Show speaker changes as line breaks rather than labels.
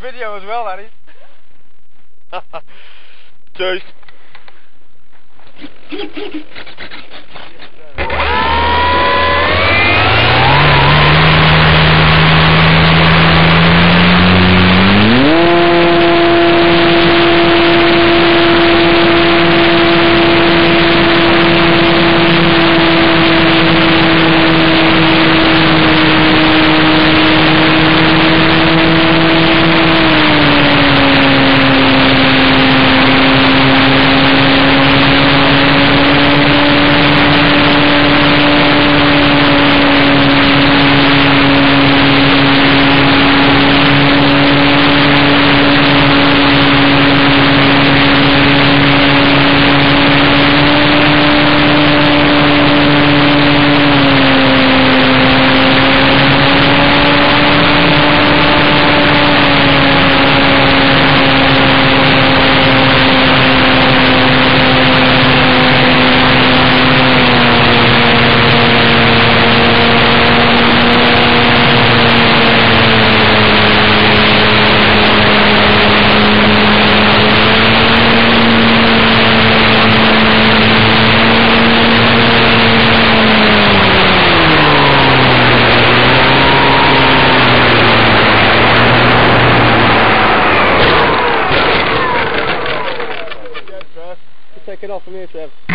video as well, that is.
From here, Trev.